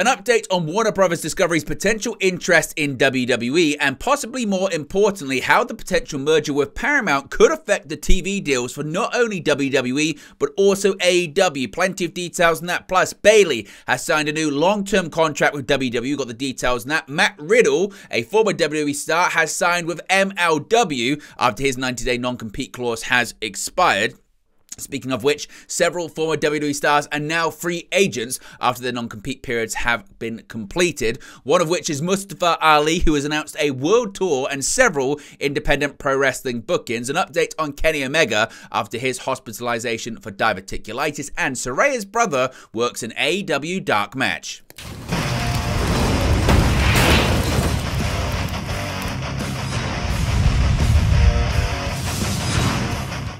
An update on Warner Bros. Discovery's potential interest in WWE, and possibly more importantly, how the potential merger with Paramount could affect the TV deals for not only WWE, but also AEW. Plenty of details on that. Plus, Bayley has signed a new long term contract with WWE. Got the details on that. Matt Riddle, a former WWE star, has signed with MLW after his 90 day non compete clause has expired. Speaking of which, several former WWE stars are now free agents after their non compete periods have been completed. One of which is Mustafa Ali, who has announced a world tour and several independent pro wrestling bookings. An update on Kenny Omega after his hospitalization for diverticulitis, and Saraya's brother works an AEW dark match.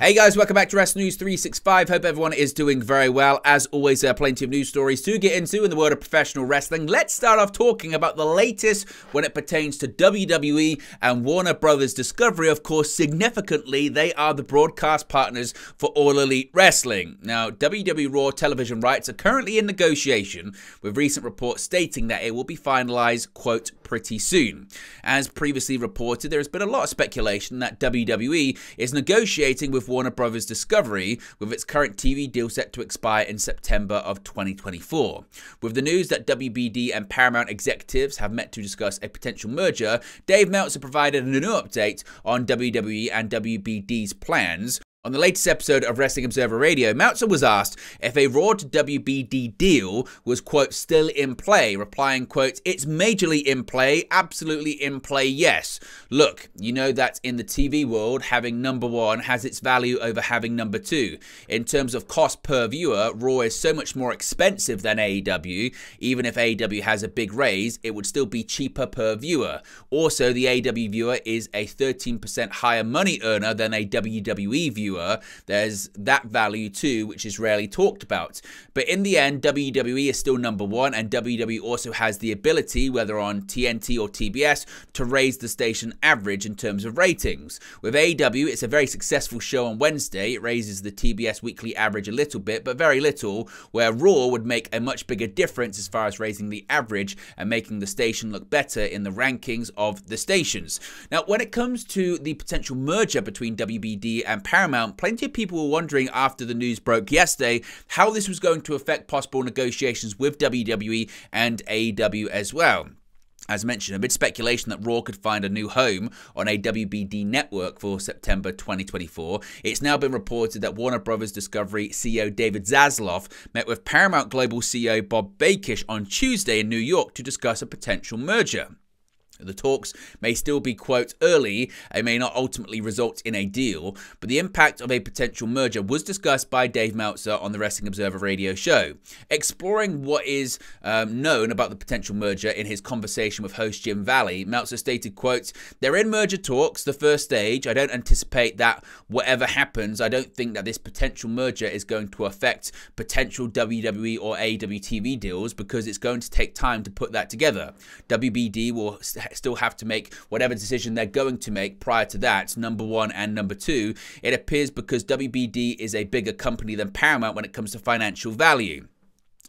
Hey guys, welcome back to Wrestling News 365. Hope everyone is doing very well. As always, there are plenty of news stories to get into in the world of professional wrestling. Let's start off talking about the latest when it pertains to WWE and Warner Brothers Discovery. Of course, significantly, they are the broadcast partners for All Elite Wrestling. Now, WWE Raw television rights are currently in negotiation, with recent reports stating that it will be finalized, quote, pretty soon. As previously reported, there has been a lot of speculation that WWE is negotiating with Warner Brothers Discovery, with its current TV deal set to expire in September of 2024. With the news that WBD and Paramount executives have met to discuss a potential merger, Dave Meltzer provided a new update on WWE and WBD's plans, on the latest episode of Wrestling Observer Radio, Meltzer was asked if a Raw to WBD deal was, quote, still in play, replying, quote, it's majorly in play, absolutely in play, yes. Look, you know that in the TV world, having number one has its value over having number two. In terms of cost per viewer, Raw is so much more expensive than AEW. Even if AEW has a big raise, it would still be cheaper per viewer. Also, the AEW viewer is a 13% higher money earner than a WWE viewer viewer, there's that value too, which is rarely talked about. But in the end, WWE is still number one, and WWE also has the ability, whether on TNT or TBS, to raise the station average in terms of ratings. With AEW, it's a very successful show on Wednesday. It raises the TBS weekly average a little bit, but very little, where Raw would make a much bigger difference as far as raising the average and making the station look better in the rankings of the stations. Now, when it comes to the potential merger between WBD and Paramount, plenty of people were wondering after the news broke yesterday how this was going to affect possible negotiations with WWE and AEW as well. As mentioned, amid speculation that Raw could find a new home on a WBD network for September 2024, it's now been reported that Warner Brothers Discovery CEO David Zaslav met with Paramount Global CEO Bob Bakish on Tuesday in New York to discuss a potential merger. The talks may still be, quote, early and may not ultimately result in a deal, but the impact of a potential merger was discussed by Dave Meltzer on the Wrestling Observer radio show. Exploring what is um, known about the potential merger in his conversation with host Jim Valley, Meltzer stated, quote, They're in merger talks, the first stage. I don't anticipate that whatever happens, I don't think that this potential merger is going to affect potential WWE or AEW TV deals because it's going to take time to put that together. WBD will still have to make whatever decision they're going to make prior to that, number one and number two. It appears because WBD is a bigger company than Paramount when it comes to financial value.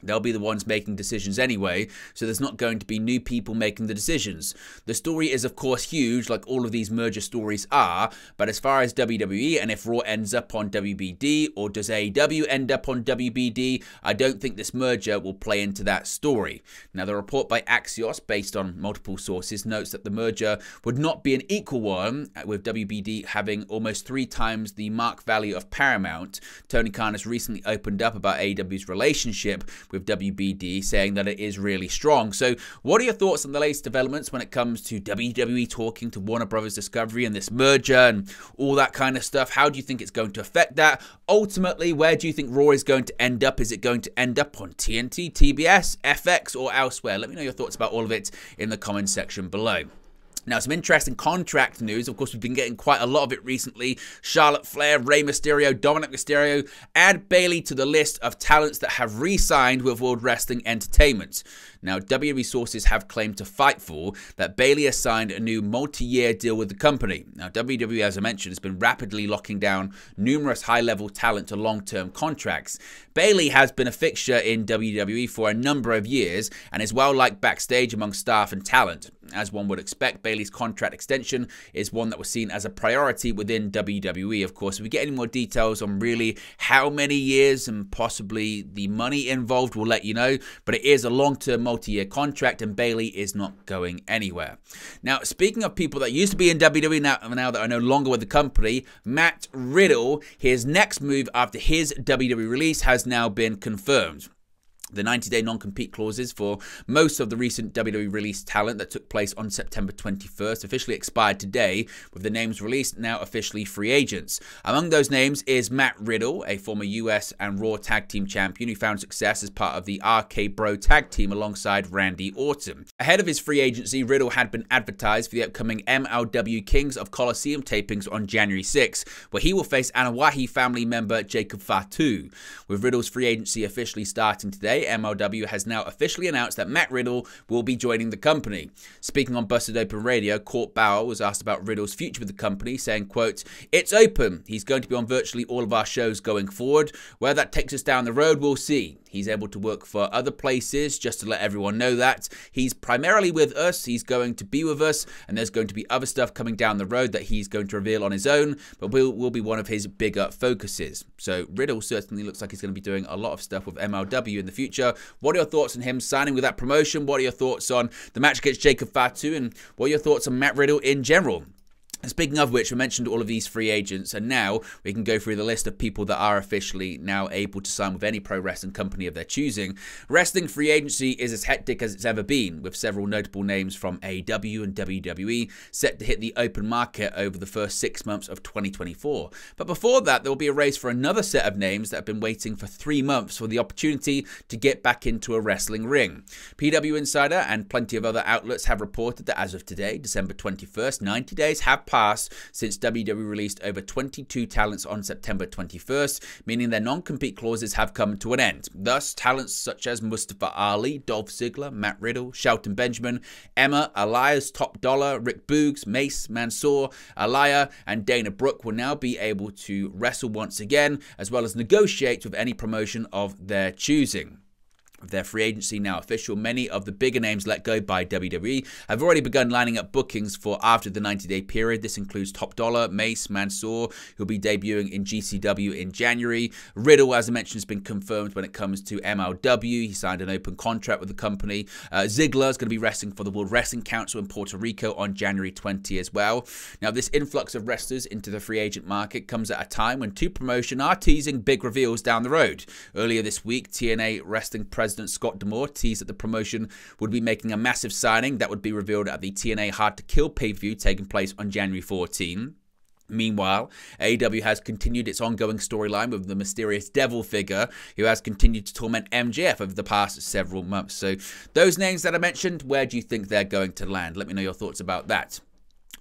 They'll be the ones making decisions anyway, so there's not going to be new people making the decisions. The story is, of course, huge, like all of these merger stories are, but as far as WWE and if Raw ends up on WBD or does AEW end up on WBD, I don't think this merger will play into that story. Now, the report by Axios, based on multiple sources, notes that the merger would not be an equal one, uh, with WBD having almost three times the mark value of Paramount. Tony Khan has recently opened up about AEW's relationship with WBD, saying that it is really strong. So, what are your thoughts on the latest developments when it comes to WWE talking to Warner Brothers Discovery and this merger and all that kind of stuff? How do you think it's going to affect that? Ultimately, where do you think Raw is going to end up? Is it going to end up on TNT, TBS, FX, or elsewhere? Let me know your thoughts about all of it in the comments section below. Now, some interesting contract news. Of course, we've been getting quite a lot of it recently. Charlotte Flair, Rey Mysterio, Dominic Mysterio. Add Bayley to the list of talents that have re signed with World Wrestling Entertainment. Now, WWE sources have claimed to Fightful that Bayley has signed a new multi year deal with the company. Now, WWE, as I mentioned, has been rapidly locking down numerous high level talent to long term contracts. Bayley has been a fixture in WWE for a number of years and is well liked backstage among staff and talent. As one would expect, Bayley's contract extension is one that was seen as a priority within WWE. Of course, if we get any more details on really how many years and possibly the money involved, we'll let you know. But it is a long term, multi year contract, and Bailey is not going anywhere. Now, speaking of people that used to be in WWE now, now that are no longer with the company, Matt Riddle, his next move after his WWE release has now been confirmed. The 90 day non compete clauses for most of the recent WWE released talent that took place on September 21st officially expired today, with the names released now officially free agents. Among those names is Matt Riddle, a former US and Raw Tag Team champion who found success as part of the RK Bro Tag Team alongside Randy Orton. Ahead of his free agency, Riddle had been advertised for the upcoming MLW Kings of Colosseum tapings on January 6, where he will face Anoa'i family member Jacob Fatu. With Riddle's free agency officially starting today, MLW has now officially announced that Matt Riddle will be joining the company. Speaking on Busted Open Radio, Court Bauer was asked about Riddle's future with the company, saying, quote, It's open. He's going to be on virtually all of our shows going forward. Where that takes us down the road, we'll see. He's able to work for other places, just to let everyone know that. He's primarily with us, he's going to be with us, and there's going to be other stuff coming down the road that he's going to reveal on his own, but will, will be one of his bigger focuses. So Riddle certainly looks like he's going to be doing a lot of stuff with MLW in the future. What are your thoughts on him signing with that promotion? What are your thoughts on the match against Jacob Fatu? And what are your thoughts on Matt Riddle in general? Speaking of which, we mentioned all of these free agents, and now we can go through the list of people that are officially now able to sign with any pro wrestling company of their choosing. Wrestling free agency is as hectic as it's ever been, with several notable names from AEW and WWE set to hit the open market over the first six months of 2024. But before that, there will be a race for another set of names that have been waiting for three months for the opportunity to get back into a wrestling ring. PW Insider and plenty of other outlets have reported that as of today, December 21st, 90 days have passed since WWE released over 22 talents on September 21st, meaning their non compete clauses have come to an end. Thus, talents such as Mustafa Ali, Dolph Ziggler, Matt Riddle, Shelton Benjamin, Emma, Elias, Top Dollar, Rick Boogs, Mace, Mansoor, Aliyah, and Dana Brooke will now be able to wrestle once again, as well as negotiate with any promotion of their choosing their free agency now official, many of the bigger names let go by WWE have already begun lining up bookings for after the 90 day period. This includes Top Dollar, Mace, Mansoor, who'll be debuting in GCW in January. Riddle, as I mentioned, has been confirmed when it comes to MLW. He signed an open contract with the company. Uh, Ziggler is going to be wrestling for the World Wrestling Council in Puerto Rico on January 20 as well. Now, this influx of wrestlers into the free agent market comes at a time when two promotion are teasing big reveals down the road. Earlier this week, TNA Wrestling President President Scott D'Amore teased that the promotion would be making a massive signing that would be revealed at the TNA Hard to Kill pay per view taking place on January 14. Meanwhile, AEW has continued its ongoing storyline with the mysterious devil figure who has continued to torment MJF over the past several months. So, those names that I mentioned, where do you think they're going to land? Let me know your thoughts about that.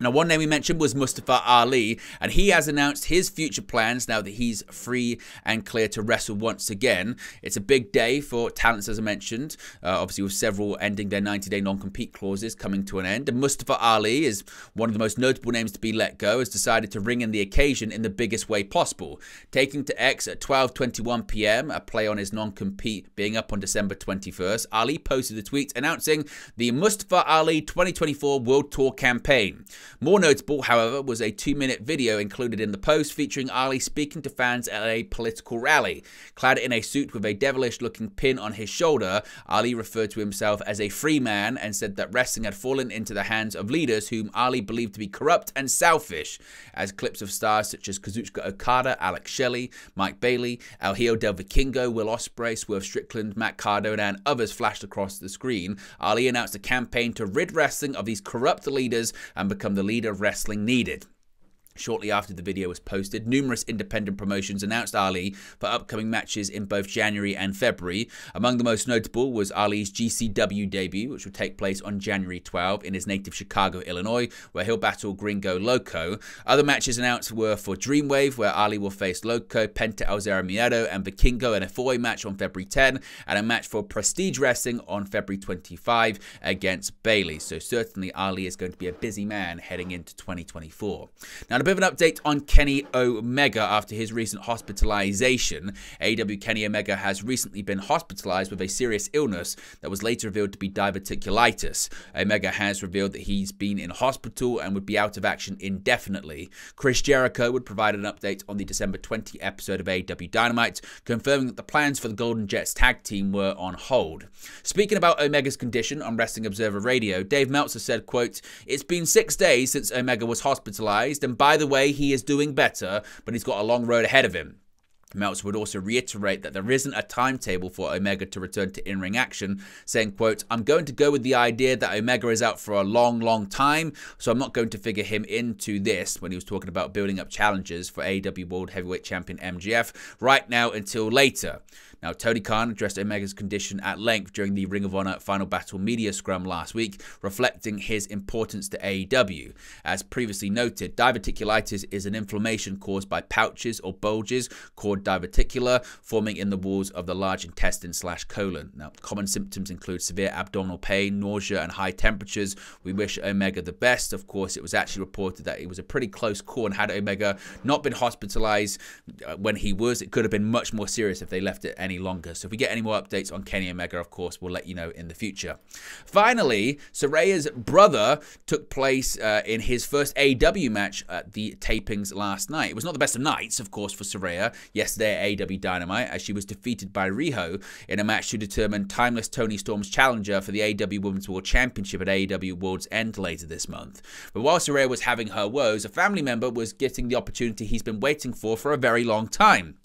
Now, one name we mentioned was Mustafa Ali, and he has announced his future plans now that he's free and clear to wrestle once again. It's a big day for talents, as I mentioned, uh, obviously, with several ending their 90 day non compete clauses coming to an end. And Mustafa Ali is one of the most notable names to be let go, has decided to ring in the occasion in the biggest way possible. Taking to X at 12.21 pm, a play on his non compete being up on December 21st, Ali posted a tweet announcing the Mustafa Ali 2024 World Tour campaign. More notable, however, was a two minute video included in the post featuring Ali speaking to fans at a political rally. Clad in a suit with a devilish looking pin on his shoulder, Ali referred to himself as a free man and said that wrestling had fallen into the hands of leaders whom Ali believed to be corrupt and selfish. As clips of stars such as Kazuchika Okada, Alex Shelley, Mike Bailey, El Hijo del Vikingo, Will Ospreay, Swerve Strickland, Matt Cardona, and others flashed across the screen, Ali announced a campaign to rid wrestling of these corrupt leaders and become the the leader wrestling needed. Shortly after the video was posted, numerous independent promotions announced Ali for upcoming matches in both January and February. Among the most notable was Ali's GCW debut, which will take place on January 12 in his native Chicago, Illinois, where he'll battle Gringo Loco. Other matches announced were for Dreamwave, where Ali will face Loco, Penta El Zero Miedo, and Vikingo in a four-way match on February 10, and a match for Prestige Wrestling on February 25 against Bailey. So certainly Ali is going to be a busy man heading into 2024. Now, a bit of an update on Kenny Omega after his recent hospitalization. AEW Kenny Omega has recently been hospitalized with a serious illness that was later revealed to be diverticulitis. Omega has revealed that he's been in hospital and would be out of action indefinitely. Chris Jericho would provide an update on the December 20 episode of AEW Dynamite, confirming that the plans for the Golden Jets tag team were on hold. Speaking about Omega's condition on Wrestling Observer Radio, Dave Meltzer said, quote, It's been six days since Omega was hospitalized, and by by the way, he is doing better, but he's got a long road ahead of him. Meltzer would also reiterate that there isn't a timetable for Omega to return to in-ring action, saying, quote, I'm going to go with the idea that Omega is out for a long, long time, so I'm not going to figure him into this when he was talking about building up challenges for AEW World Heavyweight Champion MJF right now until later. Now, Tony Khan addressed Omega's condition at length during the Ring of Honor Final Battle media scrum last week, reflecting his importance to AEW. As previously noted, diverticulitis is an inflammation caused by pouches or bulges called diverticula, forming in the walls of the large intestine slash colon. Now, common symptoms include severe abdominal pain, nausea, and high temperatures. We wish Omega the best. Of course, it was actually reported that it was a pretty close call, and had Omega not been hospitalized uh, when he was, it could have been much more serious if they left it any longer. So if we get any more updates on Kenny Omega, of course, we'll let you know in the future. Finally, Saraya's brother took place uh, in his first AEW match at the tapings last night. It was not the best of nights, of course, for Saraya yesterday at AEW Dynamite, as she was defeated by Riho in a match to determine Timeless Toni Storm's challenger for the AEW Women's World Championship at AEW World's End later this month. But while Saraya was having her woes, a family member was getting the opportunity he's been waiting for for a very long time.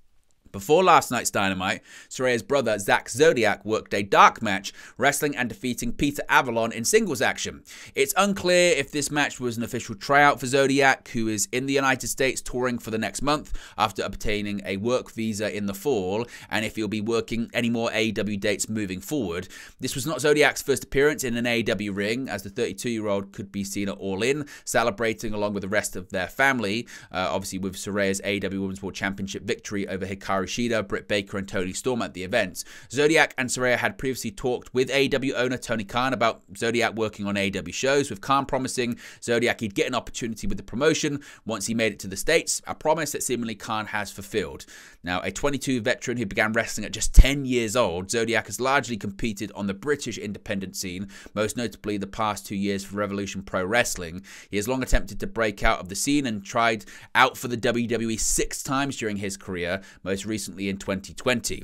Before last night's Dynamite, Saraya's brother Zack Zodiac worked a dark match, wrestling and defeating Peter Avalon in singles action. It's unclear if this match was an official tryout for Zodiac, who is in the United States touring for the next month after obtaining a work visa in the fall, and if he'll be working any more AEW dates moving forward. This was not Zodiac's first appearance in an AEW ring, as the 32 year old could be seen at All In, celebrating along with the rest of their family, uh, obviously with Saraya's AEW Women's World Championship victory over Hikaru Shida, Britt Baker, and Toni Storm at the event. Zodiac and Saraya had previously talked with AEW owner Tony Khan about Zodiac working on AEW shows, with Khan promising Zodiac he'd get an opportunity with the promotion once he made it to the States, a promise that seemingly Khan has fulfilled. Now, a 22 veteran who began wrestling at just 10 years old, Zodiac has largely competed on the British independent scene, most notably the past two years for Revolution Pro Wrestling. He has long attempted to break out of the scene and tried out for the WWE six times during his career, most recently recently in 2020.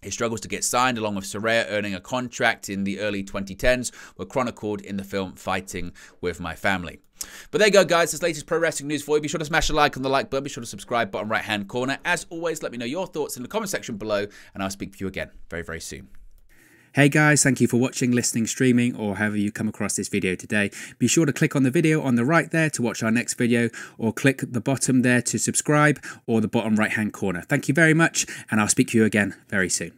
His struggles to get signed, along with Saraya earning a contract in the early 2010s, were chronicled in the film Fighting with My Family. But there you go, guys. This latest pro wrestling news for you. Be sure to smash a like on the like button. Be sure to subscribe, bottom right hand corner. As always, let me know your thoughts in the comment section below, and I'll speak to you again very, very soon. Hey guys, thank you for watching, listening, streaming, or however you come across this video today. Be sure to click on the video on the right there to watch our next video, or click the bottom there to subscribe, or the bottom right hand corner. Thank you very much, and I'll speak to you again very soon.